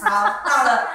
好，到了